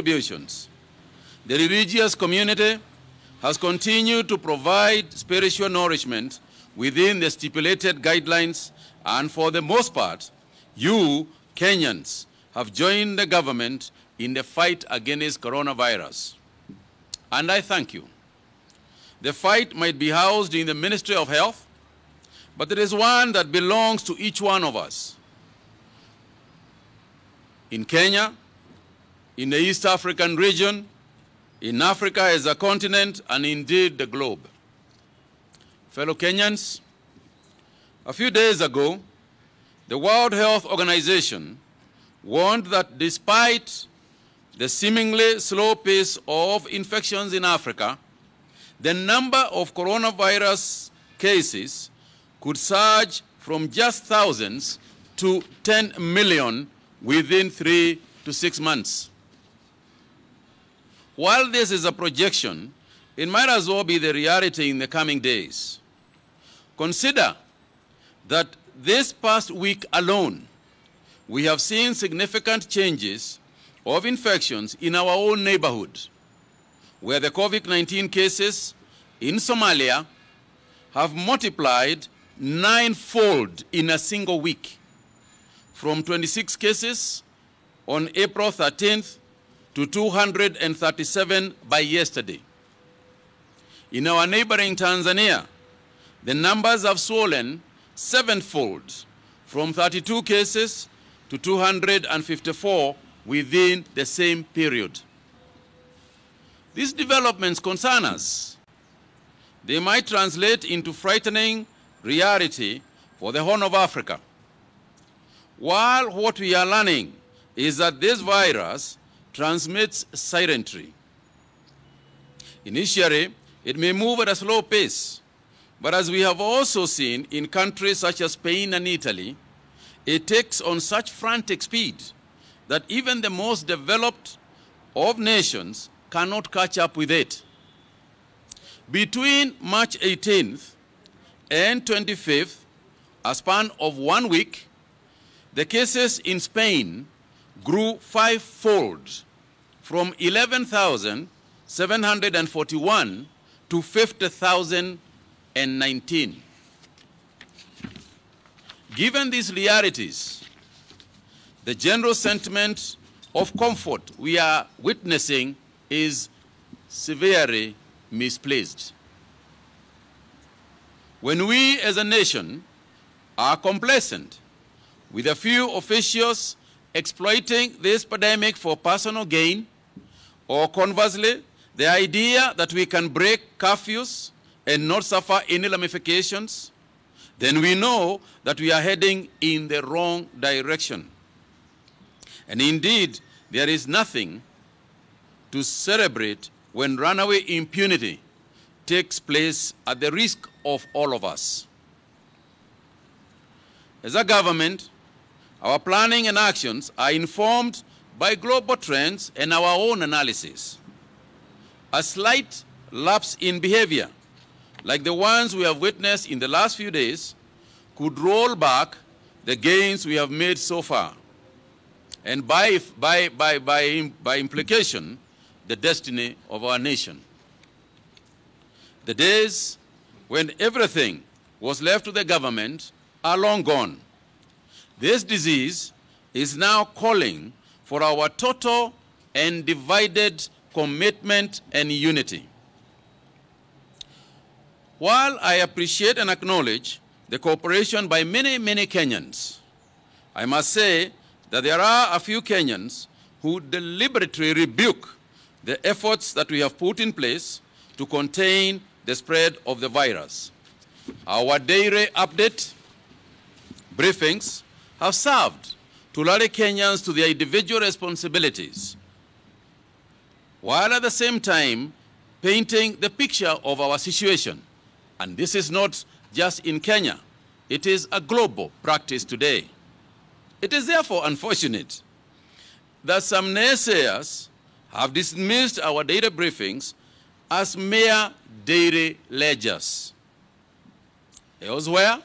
contributions, the religious community has continued to provide spiritual nourishment within the stipulated guidelines, and for the most part, you, Kenyans, have joined the government in the fight against coronavirus. And I thank you. The fight might be housed in the Ministry of Health, but it is one that belongs to each one of us. In Kenya, in the East African region, in Africa as a continent, and indeed the globe. Fellow Kenyans, a few days ago, the World Health Organization warned that despite the seemingly slow pace of infections in Africa, the number of coronavirus cases could surge from just thousands to 10 million within three to six months. While this is a projection, it might as well be the reality in the coming days. Consider that this past week alone, we have seen significant changes of infections in our own neighborhood, where the COVID-19 cases in Somalia have multiplied ninefold in a single week, from 26 cases on April 13th to 237 by yesterday. In our neighboring Tanzania, the numbers have swollen sevenfold from 32 cases to 254 within the same period. These developments concern us. They might translate into frightening reality for the Horn of Africa. While what we are learning is that this virus transmits silently. Initially, it may move at a slow pace, but as we have also seen in countries such as Spain and Italy, it takes on such frantic speed that even the most developed of nations cannot catch up with it. Between March 18th and 25th, a span of one week, the cases in Spain grew fivefold from 11,741 to 50,019. Given these realities, the general sentiment of comfort we are witnessing is severely misplaced. When we as a nation are complacent with a few officials exploiting this pandemic for personal gain, or conversely, the idea that we can break curfews and not suffer any ramifications, then we know that we are heading in the wrong direction. And indeed, there is nothing to celebrate when runaway impunity takes place at the risk of all of us. As a government, our planning and actions are informed by global trends and our own analysis. A slight lapse in behavior, like the ones we have witnessed in the last few days, could roll back the gains we have made so far, and by, by, by, by, by implication, the destiny of our nation. The days when everything was left to the government are long gone. This disease is now calling for our total and divided commitment and unity. While I appreciate and acknowledge the cooperation by many, many Kenyans, I must say that there are a few Kenyans who deliberately rebuke the efforts that we have put in place to contain the spread of the virus. Our daily update briefings have served to rally Kenyans to their individual responsibilities, while at the same time painting the picture of our situation. And this is not just in Kenya, it is a global practice today. It is therefore unfortunate that some naysayers have dismissed our data briefings as mere daily ledgers. Elsewhere,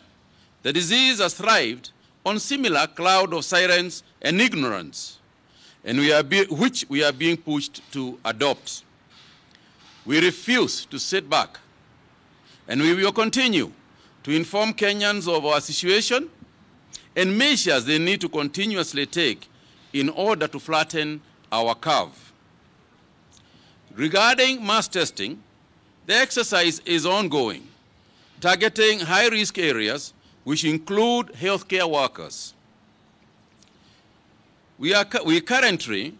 the disease has thrived on similar cloud of silence and ignorance. and we are which we are being pushed to adopt. We refuse to sit back, and we will continue to inform Kenyans of our situation and measures they need to continuously take in order to flatten our curve. Regarding mass testing, the exercise is ongoing, targeting high risk areas, which include healthcare workers. We, are, we currently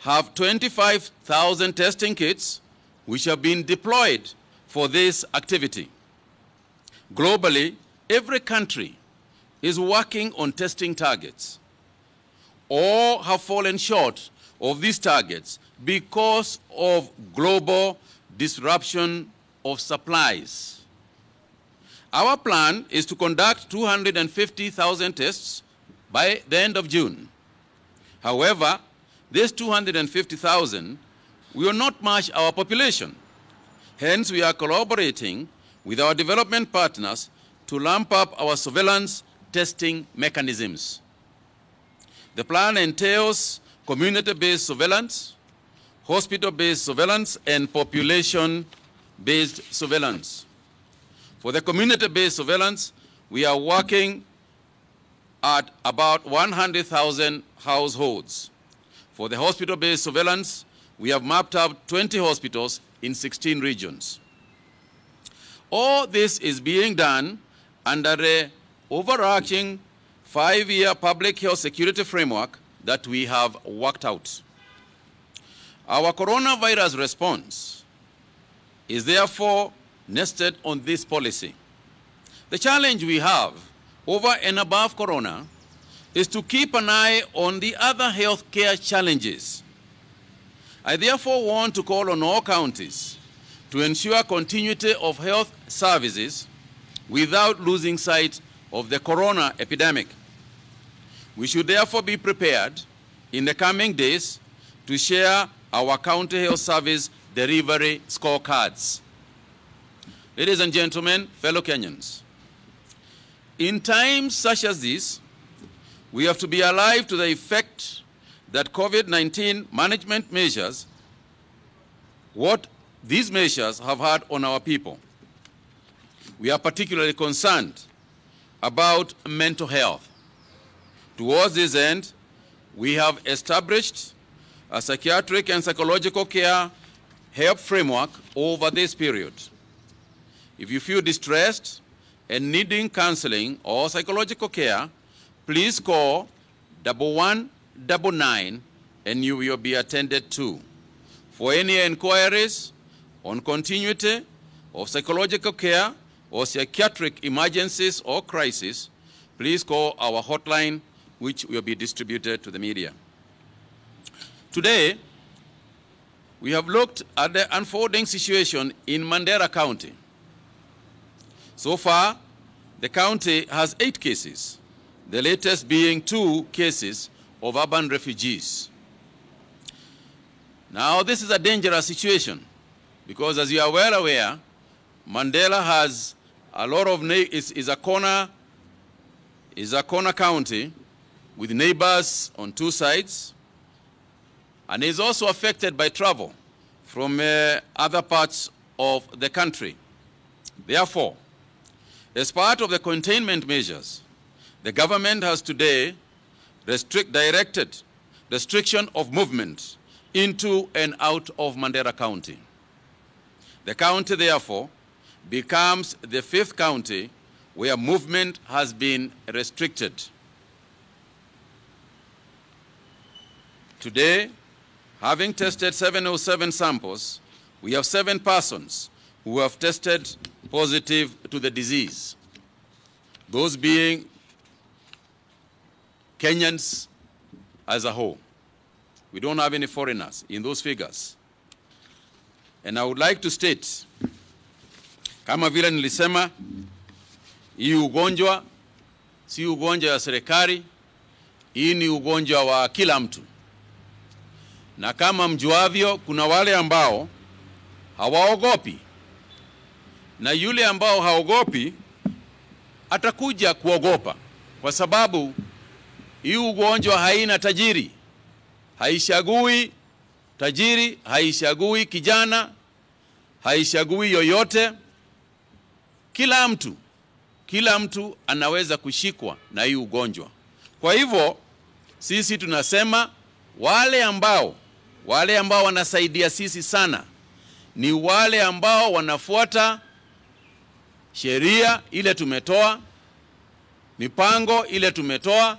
have 25,000 testing kits which have been deployed for this activity. Globally, every country is working on testing targets. All have fallen short of these targets because of global disruption of supplies. Our plan is to conduct 250,000 tests by the end of June. However, this 250,000 will not match our population. Hence, we are collaborating with our development partners to ramp up our surveillance testing mechanisms. The plan entails community-based surveillance, hospital-based surveillance, and population-based surveillance. For the community-based surveillance, we are working at about 100,000 households. For the hospital-based surveillance, we have mapped out 20 hospitals in 16 regions. All this is being done under a overarching five-year public health security framework that we have worked out. Our coronavirus response is therefore nested on this policy. The challenge we have over and above corona is to keep an eye on the other healthcare challenges. I therefore want to call on all counties to ensure continuity of health services without losing sight of the corona epidemic. We should therefore be prepared in the coming days to share our county health service delivery scorecards. Ladies and gentlemen, fellow Kenyans, in times such as this, we have to be alive to the effect that COVID-19 management measures, what these measures have had on our people. We are particularly concerned about mental health. Towards this end, we have established a psychiatric and psychological care help framework over this period. If you feel distressed and needing counseling or psychological care, please call double one double nine and you will be attended to. For any inquiries on continuity of psychological care or psychiatric emergencies or crises, please call our hotline, which will be distributed to the media. Today, we have looked at the unfolding situation in Mandera County. So far, the county has eight cases, the latest being two cases of urban refugees. Now, this is a dangerous situation because, as you are well aware, Mandera has a lot of is, is a corner is a corner county with neighbors on two sides, and is also affected by travel from uh, other parts of the country. Therefore, as part of the containment measures, the government has today restrict, directed restriction of movement into and out of Mandera County. The county, therefore, becomes the fifth county where movement has been restricted. Today, having tested 707 samples, we have seven persons who have tested positive to the disease. Those being Kenyans as a whole. We don't have any foreigners in those figures. And I would like to state, kama vile nilisema, hii ugonjwa si ugonjwa wa serikali, hii ni ugonjwa wa kila mtu. Na kama mjuavyo, kuna wale ambao hawaogopi, na yule ambao haogopi atakuja kuogopa, kwa sababu hii ugonjwa haina tajiri, haishagui tajiri, haishagui kijana, haishagui yoyote. Kila mtu, kila mtu anaweza kushikwa na hii ugonjwa. Kwa hivyo sisi tunasema wale ambao wale ambao wanasaidia sisi sana ni wale ambao wanafuata sheria ile tumetoa, mipango ile tumetoa.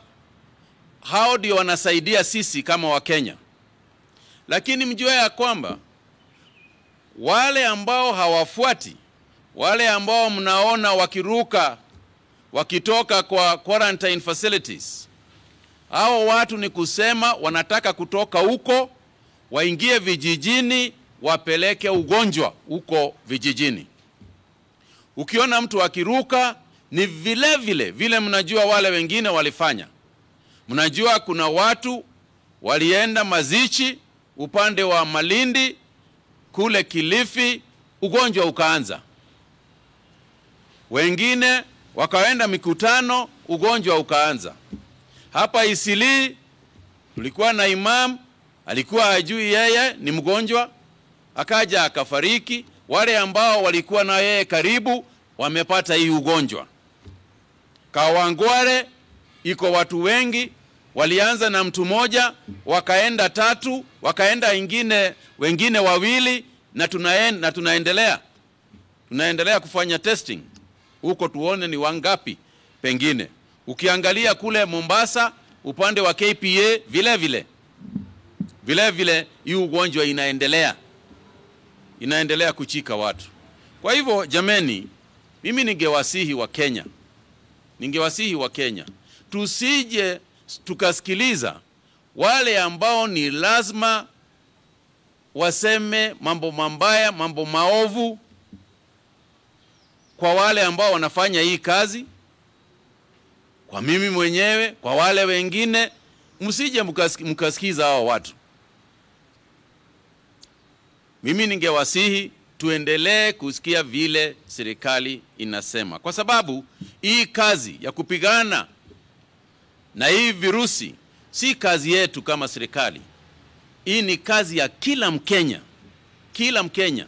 Hao ndio wanasaidia sisi kama Wakenya, lakini mjue ya kwamba wale ambao hawafuati, wale ambao mnaona wakiruka wakitoka kwa quarantine facilities, hao watu ni kusema wanataka kutoka huko waingie vijijini wapeleke ugonjwa huko vijijini. Ukiona mtu akiruka ni vile vile vile, mnajua wale wengine walifanya. Mnajua kuna watu walienda mazichi upande wa Malindi kule Kilifi, ugonjwa ukaanza. Wengine wakaenda mikutano, ugonjwa ukaanza. Hapa Isili tulikuwa na imam alikuwa ajui yeye ni mgonjwa, akaja akafariki. Wale ambao walikuwa na yeye karibu wamepata hii ugonjwa. Kawangware iko watu wengi, walianza na mtu moja, wakaenda tatu, wakaenda ingine wengine wawili, na tunaen, na tunaendelea. Tunaendelea kufanya testing. Huko, tuone ni wangapi. Pengine. Ukiangalia kule Mombasa upande wa KPA vile vile. Vile vile hii ugonjwa inaendelea inaendelea kuchika watu. Kwa hivyo jameni, mimi ningewasihi wa Kenya, ningewasihi wa Kenya tusije tukasikiliza wale ambao ni lazima waseme mambo mambaya, mambo maovu kwa wale ambao wanafanya hii kazi, kwa mimi mwenyewe, kwa wale wengine. Msije mkasikiza hao watu. Mimi ningewasihi tuendelee kusikia vile serikali inasema, kwa sababu hii kazi ya kupigana na hii virusi si kazi yetu kama serikali. Hii ni kazi ya kila Mkenya, kila Mkenya.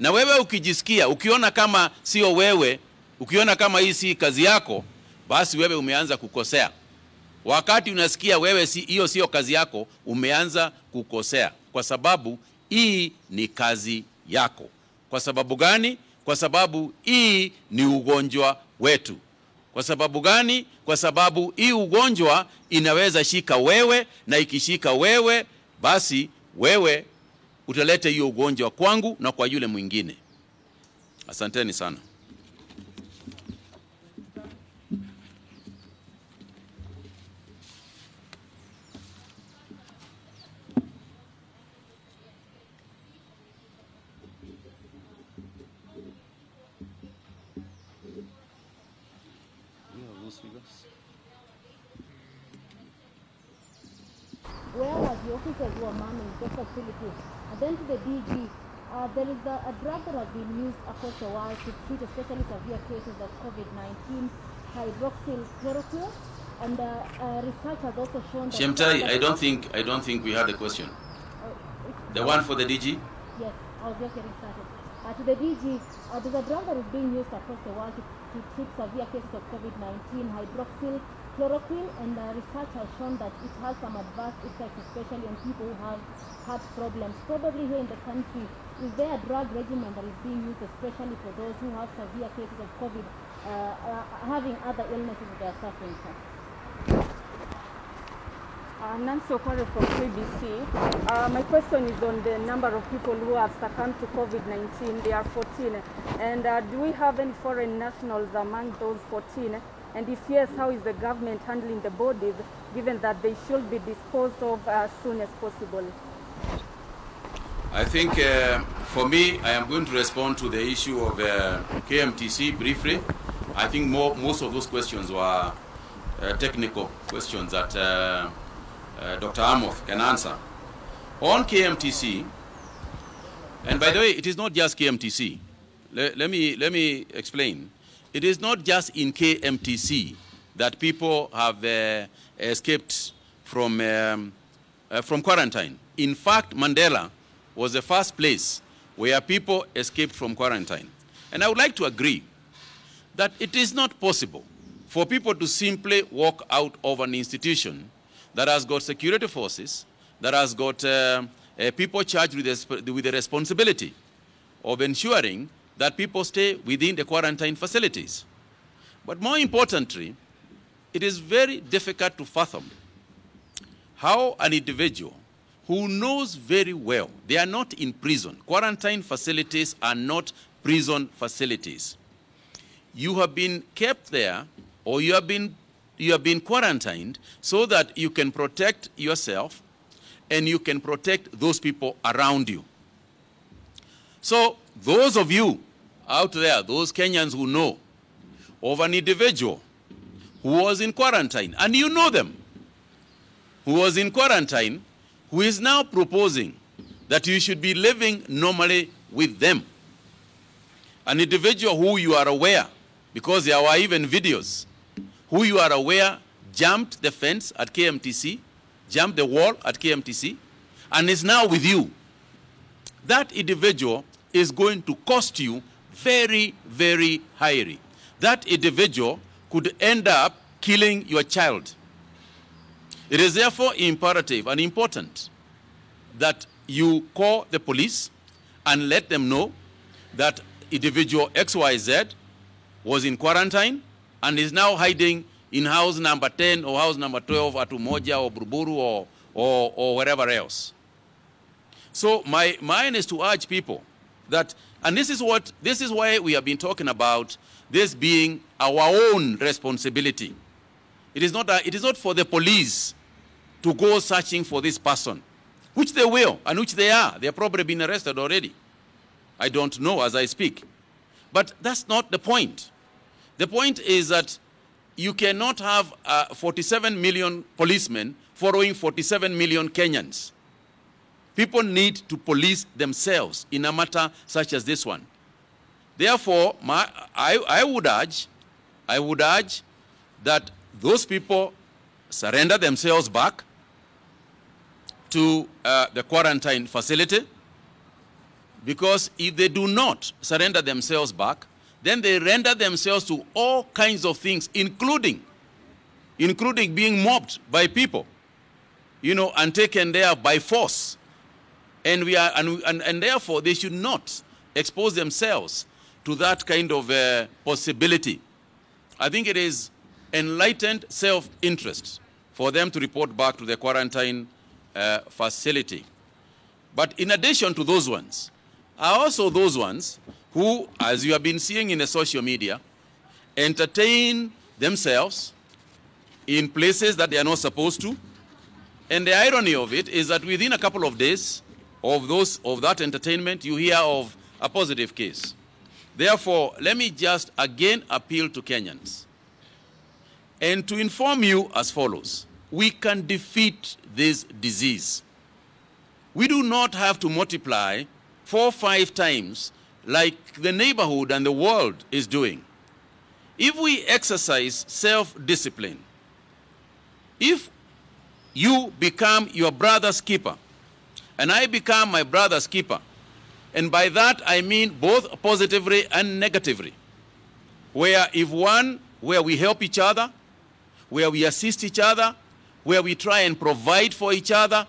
Na wewe ukijisikia, ukiona kama sio wewe, ukiona kama hii si kazi yako, basi wewe umeanza kukosea. Wakati unasikia wewe si hiyo sio kazi yako, umeanza kukosea, kwa sababu hii ni kazi yako. Kwa sababu gani? Kwa sababu hii ni ugonjwa wetu. Kwa sababu gani? Kwa sababu hii ugonjwa inaweza shika wewe, na ikishika wewe, basi wewe utaleta hiyo ugonjwa kwangu na kwa yule mwingine. Asanteni sana. Across the world to treat especially severe cases of COVID-19, hydroxychloroquine, and uh, uh, research has also shown that... Chemutai, I don't think I don't think we had a question. Uh, The one for the DG? Yes, I was just getting started. Uh, to the DG, uh, there's a drug that is being used across the world to, to treat severe cases of COVID-19, hydroxychloroquine, and uh, research has shown that it has some adverse effects, especially on people who have heart problems. Probably here in the country, is there a drug regimen that is being used especially for those who have severe cases of COVID, uh, uh, having other illnesses that they are suffering from? Uh, Nancy Okware from KBC. Uh, my question is on the number of people who have succumbed to COVID-19. They are 14. And uh, do we have any foreign nationals among those 14? And if yes, how is the government handling the bodies, given that they should be disposed of as soon as possible? I think uh, for me, I am going to respond to the issue of uh, KMTC briefly. I think more, most of those questions were uh, technical questions that uh, uh, Dr. Amoth can answer. On KMTC, and by the way, it is not just KMTC. Le- let, me, let me explain. It is not just in KMTC that people have uh, escaped from um, uh, from quarantine. In fact, Mandera was the first place where people escaped from quarantine. And I would like to agree that it is not possible for people to simply walk out of an institution that has got security forces, that has got uh, uh, people charged with with the responsibility of ensuring that people stay within the quarantine facilities. But more importantly, it is very difficult to fathom how an individual who knows very well they are not in prison, quarantine facilities are not prison facilities. You have been kept there or you have been, you have been quarantined so that you can protect yourself and you can protect those people around you. So, those of you out there, those Kenyans who know of an individual who was in quarantine, and you know them, who was in quarantine, who is now proposing that you should be living normally with them. An individual who you are aware, because there were even videos, who you are aware jumped the fence at KMTC, jumped the wall at KMTC, and is now with you. That individual is going to cost you very, very highly. That individual could end up killing your child. It is therefore imperative and important that you call the police and let them know that individual XYZ was in quarantine and is now hiding in house number 10 or house number 12 at Umoja or Buruburu or, or, or wherever else. So my mine is to urge people that, and this is what, this is why we have been talking about this being our own responsibility. It is not, a, it is not for the police to go searching for this person, which they will, and which they are. They have probably been arrested already. I don't know as I speak. But that's not the point. The point is that you cannot have uh, 47 million policemen following 47 million Kenyans. People need to police themselves in a matter such as this one. Therefore, my, I, I would urge, I would urge that those people surrender themselves back to uh, the quarantine facility because if they do not surrender themselves back, then they render themselves to all kinds of things, including, including being mobbed by people, you know, and taken there by force. And, we are, and, and, and therefore, they should not expose themselves to that kind of uh, possibility. I think it is enlightened self-interest for them to report back to the quarantine uh, facility. But in addition to those ones, are also those ones who, as you have been seeing in the social media, entertain themselves in places that they are not supposed to. And the irony of it is that within a couple of days of, those, of that entertainment, you hear of a positive case. Therefore, let me just again appeal to Kenyans and to inform you as follows. We can defeat this disease. We do not have to multiply four, five times like the neighborhood and the world is doing. If we exercise self-discipline, if you become your brother's keeper, and I become my brother's keeper, and by that I mean both positively and negatively, where if one, where we help each other, where we assist each other, where we try and provide for each other,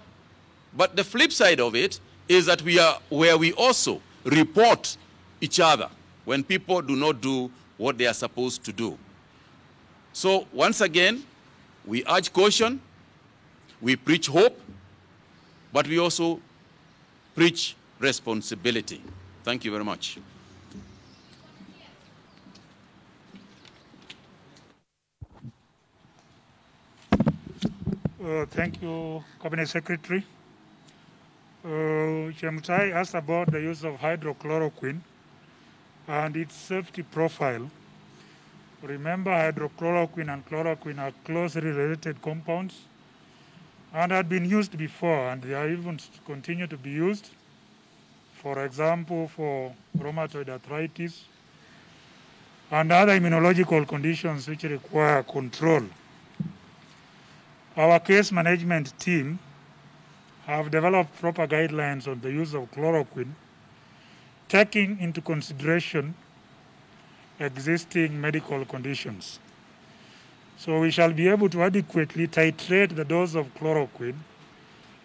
but the flip side of it is that we are where we also report each other when people do not do what they are supposed to do. So once again, we urge caution, we preach hope, but we also preach responsibility. Thank you very much. Uh, thank you, Cabinet Secretary. Uh, Chemutai asked about the use of hydrochloroquine and its safety profile. Remember, hydrochloroquine and chloroquine are closely related compounds and had been used before, and they are even continue to be used. For example, for rheumatoid arthritis and other immunological conditions which require control. Our case management team have developed proper guidelines on the use of chloroquine, taking into consideration existing medical conditions. So we shall be able to adequately titrate the dose of chloroquine.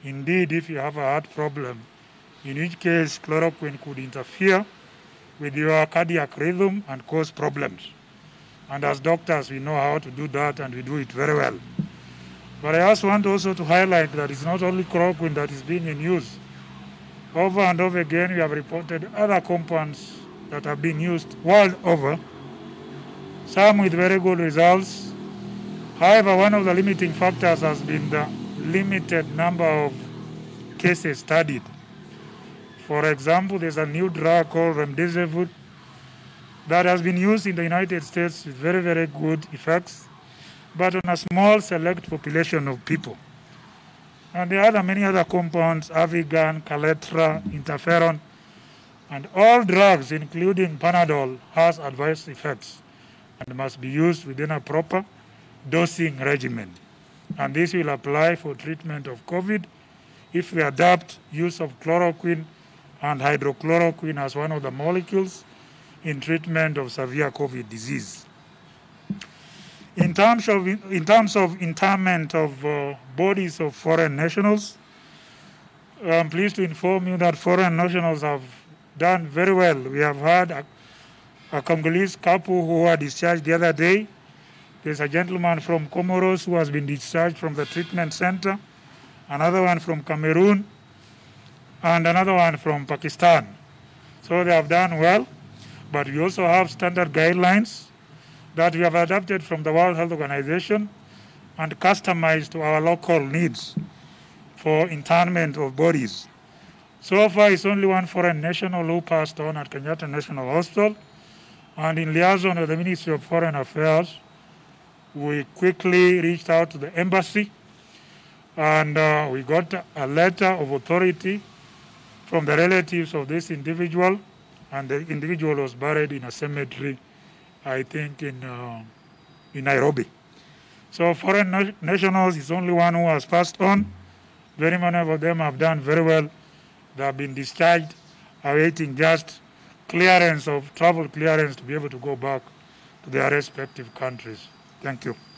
Indeed, if you have a heart problem, in which case chloroquine could interfere with your cardiac rhythm and cause problems. And as doctors, we know how to do that and we do it very well. But I also want also to highlight that it's not only chloroquine that is being in use. Over and over again, we have reported other compounds that have been used world over, some with very good results. However, one of the limiting factors has been the limited number of cases studied. For example, there's a new drug called remdesivir that has been used in the United States with very, very good effects, but on a small select population of people. And there are many other compounds, Avigan, Kaletra, interferon, and all drugs, including Panadol, has adverse effects and must be used within a proper dosing regimen. And this will apply for treatment of COVID if we adapt use of chloroquine and hydrochloroquine as one of the molecules in treatment of severe COVID disease. In terms of, in terms of internment of uh, bodies of foreign nationals, I'm pleased to inform you that foreign nationals have done very well. We have had a, a Congolese couple who were discharged the other day. There's a gentleman from Comoros who has been discharged from the treatment center, another one from Cameroon, and another one from Pakistan. So they have done well, but we also have standard guidelines that we have adapted from the World Health Organization and customized to our local needs for internment of bodies. So far, it's only one foreign national who passed on at Kenyatta National Hospital, and in liaison with the Ministry of Foreign Affairs, we quickly reached out to the embassy and uh, we got a letter of authority from the relatives of this individual, and the individual was buried in a cemetery, I think, in, uh, in Nairobi. So foreign na- nationals is only one who has passed on. Very many of them have done very well. They have been discharged, awaiting just clearance of travel clearance to be able to go back to their respective countries. Thank you.